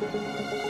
Música